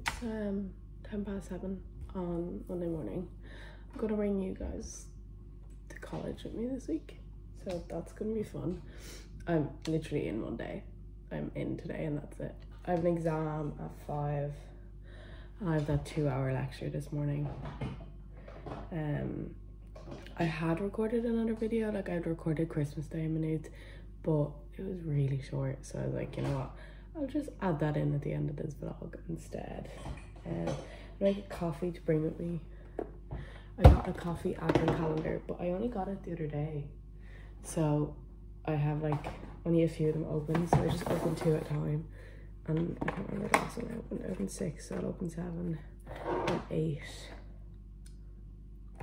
It's um 10 past 7 on Monday morning. I'm gonna bring you guys to college with me this week. So that's gonna be fun. I'm literally in one day. I'm in today and that's it. I have an exam at 5. I have that two hour lecture this morning. Um I had recorded another video, like I'd recorded Christmas Day in minutes, but it was really short. So I was like, you know what? I'll just add that in at the end of this vlog instead. Um, make a coffee to bring with me. I got a coffee advent calendar, but I only got it the other day. So I have like only a few of them open, so I just open two at a time. And I can't remember the last one I opened. I opened six, so I'll open seven and eight.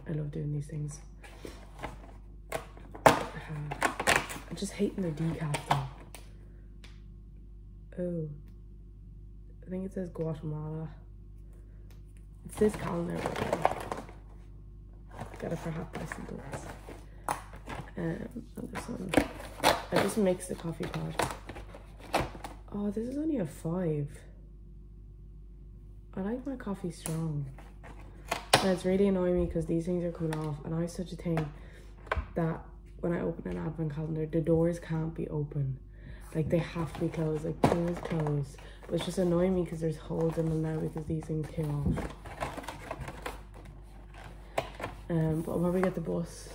I love doing these things. Uh, I'm just hating the decaf though. Oh, I think it says Guatemala. It's this calendar. Got it for half price in books. Um, and this one. I just mixed the coffee pod. Oh, this is only a five. I like my coffee strong. And it's really annoying me because these things are coming off. And I have such a thing that when I open an advent calendar, the doors can't be open. Like they have to be closed. Like doors closed. But it's just annoying me because there's holes in them now because these things came off. Um, but I'll probably get the bus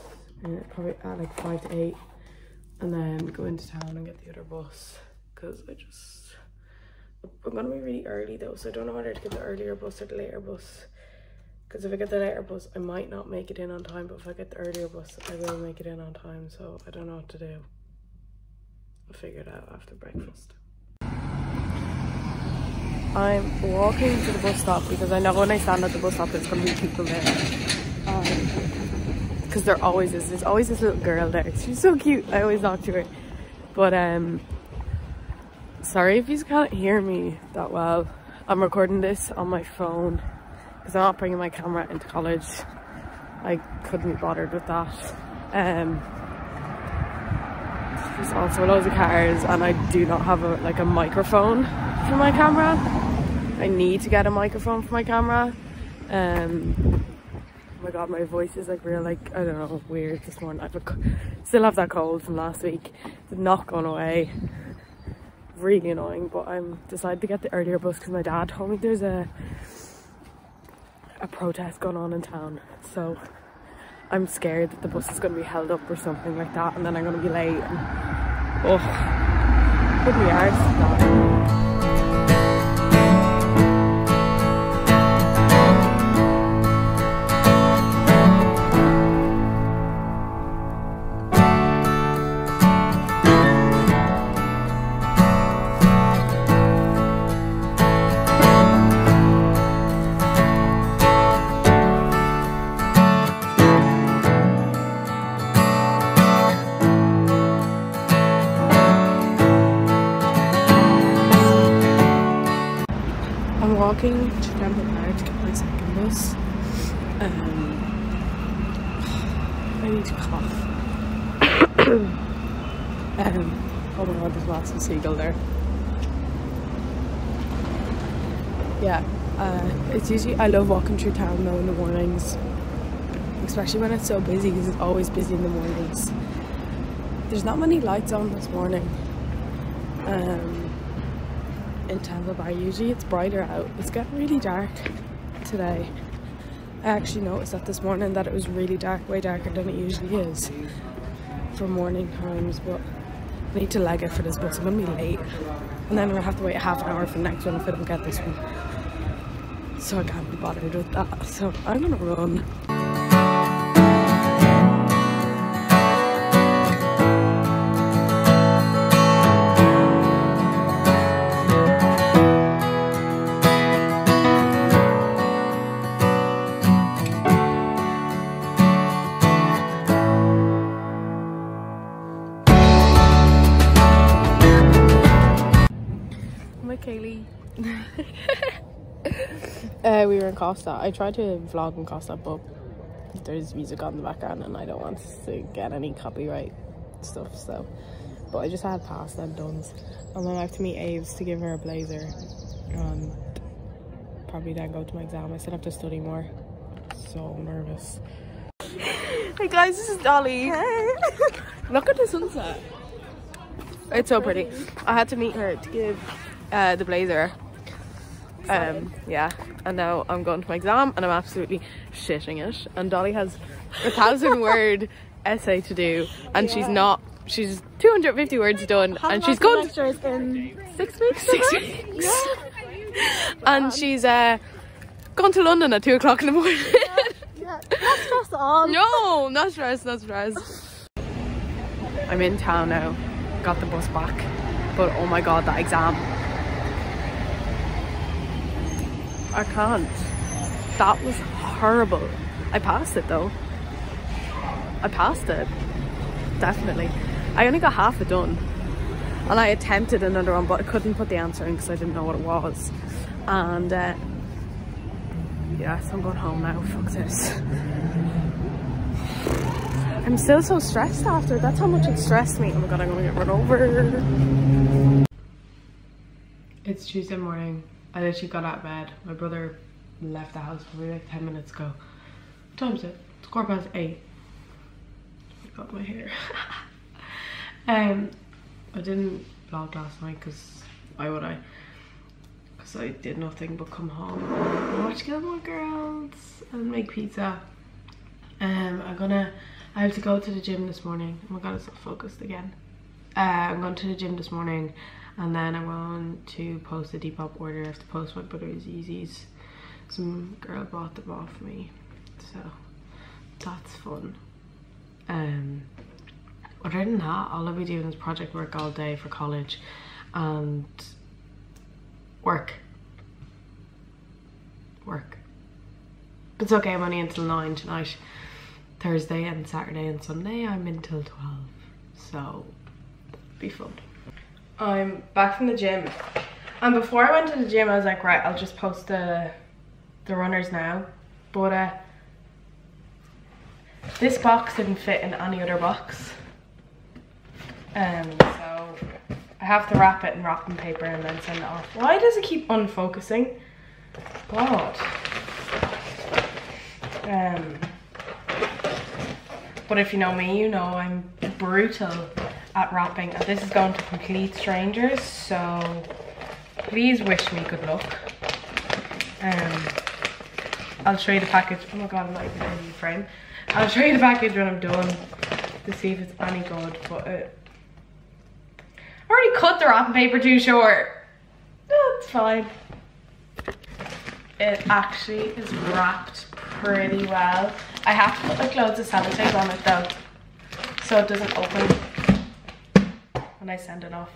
uh, probably at like five to eight, and then go into town and get the other bus because I just I'm gonna be really early though, so I don't know whether to get the earlier bus or the later bus. Because if I get the later bus, I might not make it in on time, but if I get the earlier bus, I will make it in on time. So I don't know what to do. Figure it out after breakfast. I'm walking to the bus stop because I know when I stand at the bus stop, there's gonna be people there. Because there always is. There's always this little girl there. She's so cute. I always talk to her. But um, sorry if you can't hear me that well. I'm recording this on my phone because I'm not bringing my camera into college. I couldn't be bothered with that. Um, there's also loads of cars and I do not have a like a microphone for my camera. I need to get a microphone for my camera. Um, oh my god, my voice is like real like I don't know weird this morning. I still have that cold from last week. It's not gone away. Really annoying, but I'm decided to get the earlier bus because my dad told me there's a a protest going on in town. So I'm scared that the bus is going to be held up or something like that, and then I'm going to be late. And, oh, put me hard. Yeah, uh, it's usually, I love walking through town though in the mornings. Especially when it's so busy because it's always busy in the mornings. There's not many lights on this morning. Um, in Temple Bar. Usually it's brighter out. It's getting really dark today. I actually noticed that this morning that it was really dark, way darker than it usually is for morning times, but I need to leg it for this bus. I'm gonna be late. And then I'm gonna have to wait half an hour for the next one if I don't get this one. So I can't be bothered with that. So I'm gonna run. Costa. I tried to vlog in Costa, but there's music on the background and I don't want to get any copyright stuff, so. But I just had pasta and duns. And then I have to meet Aves to give her a blazer and probably then go to my exam. I still have to study more. So nervous. Hey guys, this is Dolly. Hey. Look at the sunset. It's so pretty. I had to meet her to give uh, the blazer. Um, yeah, and now I'm going to my exam and I'm absolutely shitting it. And Dolly has a thousand word essay to do, and yeah. she's not. She's 250 words done, How and she's going. in six weeks. Six weeks. Yeah. and she's uh, gone to London at two o'clock in the morning. yeah. Not stress on. No, not stress, not stress. I'm in town now. Got the bus back, but oh my god, that exam. I can't. That was horrible. I passed it though. I passed it. Definitely. I only got half it done. And I attempted another one, but I couldn't put the answer in because I didn't know what it was. And uh, yeah, so I'm going home now. Fuck this. I'm still so stressed after. That's how much it stressed me. Oh my god, I'm gonna get run over. It's Tuesday morning. I literally got out of bed. My brother left the house probably like 10 minutes ago. What time is it? It's quarter past 8. I got my hair. um, I didn't vlog last night because why would I? Because I did nothing but come home and watch Gilmore Girls and make pizza. Um, I'm gonna, I have to go to the gym this morning. Oh my god, it's not focused again. Uh, I'm going to the gym this morning and then I'm going to post a Depop order. I have to post my brother's Yeezys. Some girl bought them off me, so that's fun. Um, other than that, all I'll be doing is project work all day for college and work. Work. It's okay, I'm only until 9 tonight. Thursday and Saturday and Sunday I'm until 12. So, be fun. I'm back from the gym. And before I went to the gym, I was like, right, I'll just post the the runners now. But uh, this box didn't fit in any other box. Um, so I have to wrap it in wrapping paper and then send it off. Why does it keep unfocusing? God. Um, but if you know me, you know I'm brutal at wrapping and this is going to complete strangers so please wish me good luck. Um i'll show you the package. Oh my god i'm not even in the frame. I'll show you the package when i'm done to see if it's any good but it I already cut the wrapping paper too short. That's fine. It actually is wrapped pretty well. I have to put like loads of sellotape on it though so it doesn't open when I send it off.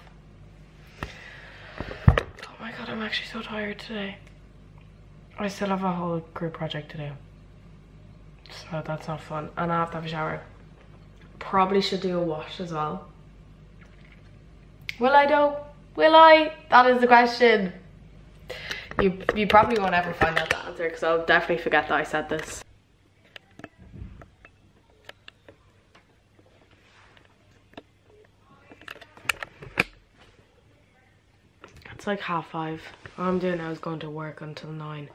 Oh my god, I'm actually so tired today. I still have a whole group project to do. So that's not fun. And I have to have a shower. Probably should do a wash as well. Will I though? Will I? That is the question. You, you probably won't ever find out the answer because I'll definitely forget that I said this. It's like half five. All I'm doing now is going to work until nine.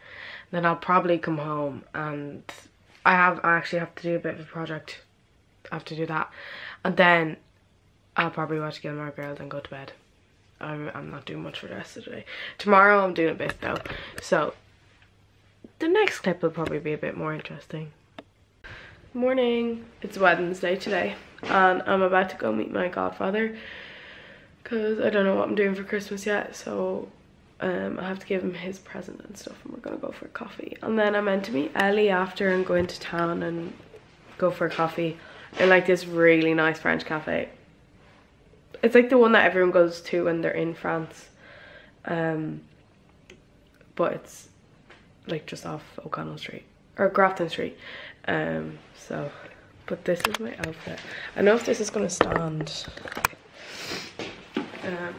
Then I'll probably come home and I have I actually have to do a bit of a project. I have to do that. And then I'll probably watch Gilmore Girls and go to bed. I'm, I'm not doing much for the rest of the day. Tomorrow I'm doing a bit though. So the next clip will probably be a bit more interesting. Morning. It's Wednesday today and I'm about to go meet my godfather because I don't know what I'm doing for Christmas yet so um, I have to give him his present and stuff and we're gonna go for coffee. And then I'm meant to meet Ellie after and go into town and go for a coffee in like this really nice French cafe. It's like the one that everyone goes to when they're in France um, but it's like just off O'Connell Street or Grafton Street um, so but this is my outfit. I know if this is gonna stand um.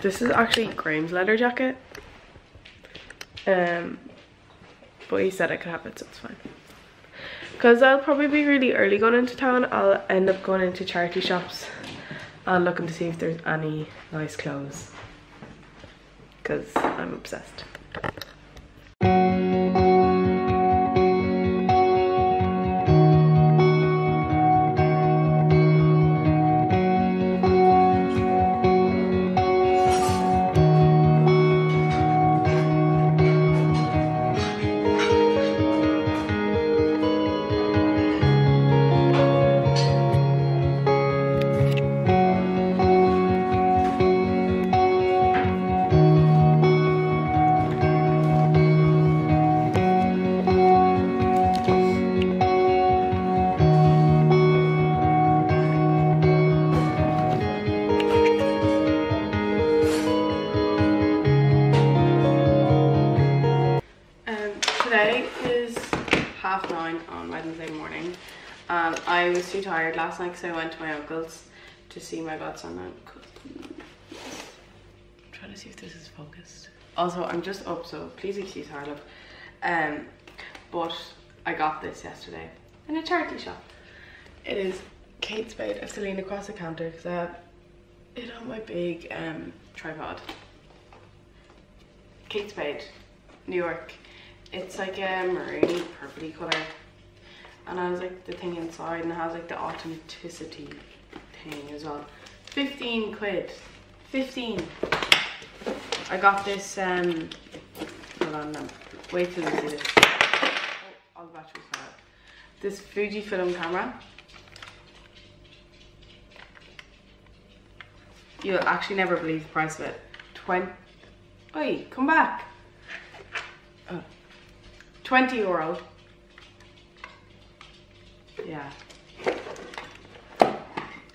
This is actually Graham's leather jacket. Um, but he said I could have it, so it's fine. because I'll probably be really early going into town I'll end up going into charity shops and looking to see if there's any nice clothes because I'm obsessed today is half nine on Wednesday morning. Um, I was too tired last night because I went to my uncle's to see my godson. and. I'm trying to see if this is focused. Also, I'm just up, so please excuse I look. Um, but I got this yesterday in a charity shop. It is Kate Spade. I have to lean across the counter because I have it on my big um, tripod. Kate Spade, New York. It's like a maroon purpley colour. And I was like the thing inside and it has like the authenticity thing as well. 15 quid. 15. I got this um hold on now. Wait till you see this. Oh, all the batteries fell out. This Fujifilm camera. You'll actually never believe the price of it. 20 Oi, come back. Oh. 20 euro. Yeah.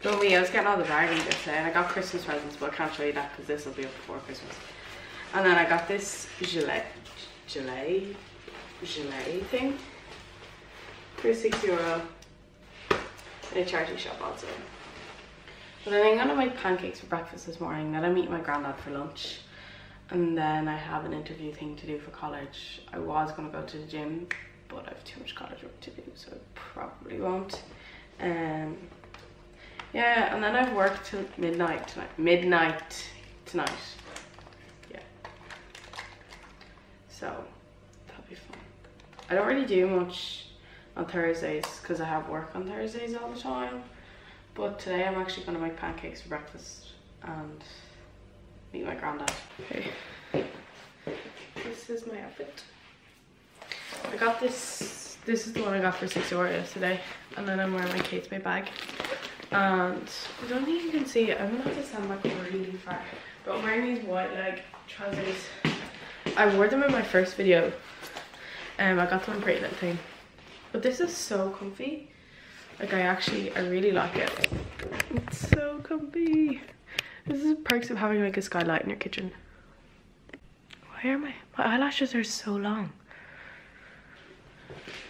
Go me, I was getting all the bargains yesterday and I got Christmas presents, but I can't show you that because this will be up before Christmas. And then I got this gilet, gilet, gilet thing for 6 euro in a charity shop also. But then I'm gonna make pancakes for breakfast this morning, then I'm meeting my granddad for lunch and then I have an interview thing to do for college. I was gonna go to the gym, but I have too much college work to do, so I probably won't. Um, yeah, and then I've worked till midnight tonight. Midnight tonight. Yeah. So that'll be fun. I don't really do much on Thursdays because I have work on Thursdays all the time. But today I'm actually gonna make pancakes for breakfast and meet my granddad. Okay. This is my outfit. I got this, this is the one I got for 6 euro yesterday. And then I'm wearing my Kate Spade bag. And I don't think you can see it. I'm gonna have to stand back really far. But I'm wearing these white leg trousers. I wore them in my first video. Um, I got them in Pretty Little Thing. But this is so comfy. Like I actually, I really like it. It's so comfy. This is perks of having like a skylight in your kitchen. Why are my my eyelashes are so long?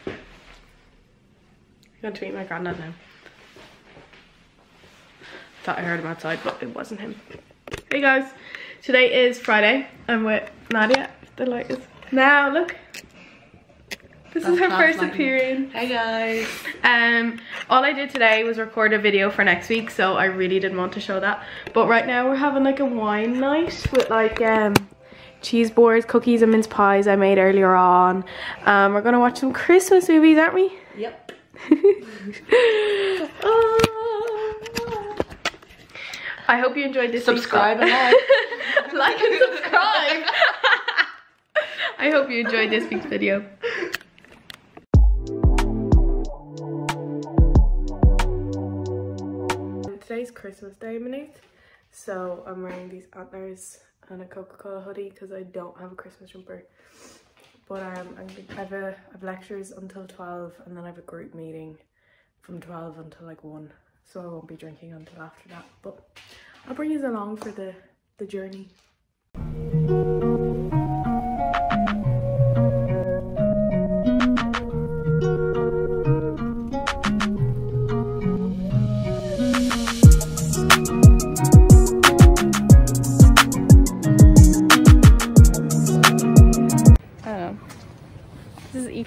I'm going to meet my granddad now. Thought I heard him outside, but it wasn't him. Hey guys, today is Friday. I'm with Nadia. The light is now. Look, this is her first appearance. Hi guys. Um, all I did today was record a video for next week, so I really didn't want to show that. But right now we're having like a wine night with like um cheese boards, cookies and mince pies I made earlier on. Um, we're gonna watch some Christmas movies, aren't we? Yep. I hope you enjoyed this. Subscribe and vlog. like and subscribe. I hope you enjoyed this week's video. Christmas Day, Minute. So I'm wearing these antlers and a Coca-Cola hoodie because I don't have a Christmas jumper. But um, I have a, I have lectures until 12 and then I have a group meeting from 12 until like 1. So I won't be drinking until after that. But I'll bring you along for the, the journey.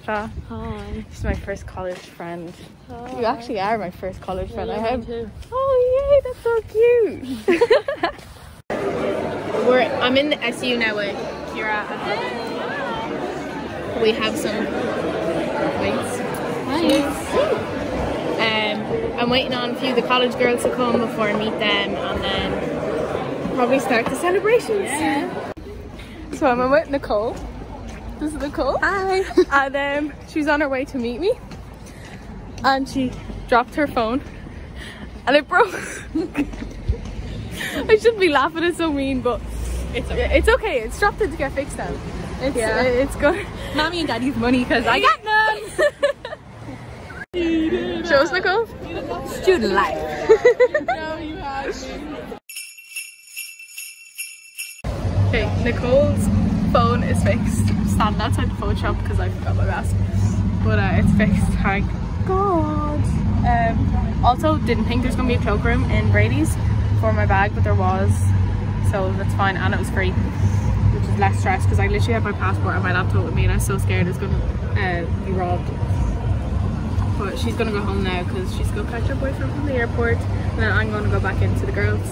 I don't know. This is Aoife. Hi. She's my first college friend. Hi. You actually are my first college friend. I Yeah, have. mine too. Oh yay, that's so cute. We're I'm in the SU now with Kira and We have some weights. Um, I'm waiting on a few of the college girls to come before I meet them and then probably start the celebrations. So I'm with Nicole. This is Nicole. Hi. And um, she's on her way to meet me. And she dropped her phone and it broke. I shouldn't be laughing, it's so mean, but it's okay. It's okay. It's dropped it to get fixed now. It's, Yeah. it's good. Mommy and daddy's money because I got none. Show us Nicole. Student life. Okay, Nicole's phone is fixed. Standing outside the phone shop because I forgot my mask. But uh, it's fixed, thank God. Um, also, didn't think there's going to be a cloakroom in Brady's for my bag, but there was. So that's fine, and it was free. Which is less stress because I literally had my passport and my laptop with me and I was so scared it's going to uh, be robbed. But she's going to go home now because she's going to catch her boyfriend from the airport and then I'm going to go back into the girls.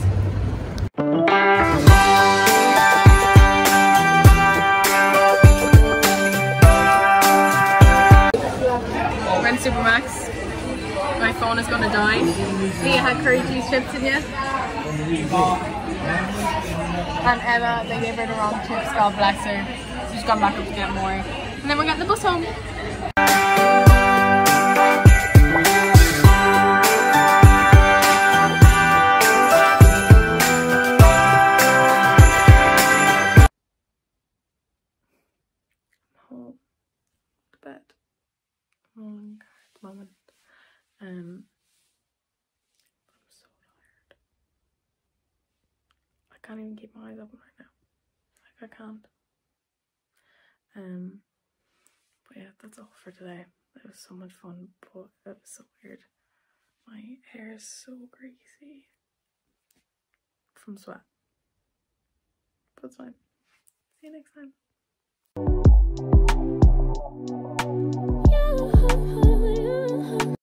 Supermacs. My phone is gonna die. Leah had curry cheese chips in yet. And Emma, they gave her the wrong chips, God bless her. She's gone back up to get more. And then we're getting the bus home. bed. The moment. Um, I'm so tired. I can't even keep my eyes open right now. Like I can't. Um, but yeah, that's all for today. It was so much fun, but it was so weird. My hair is so greasy from sweat. But it's fine. See you next time.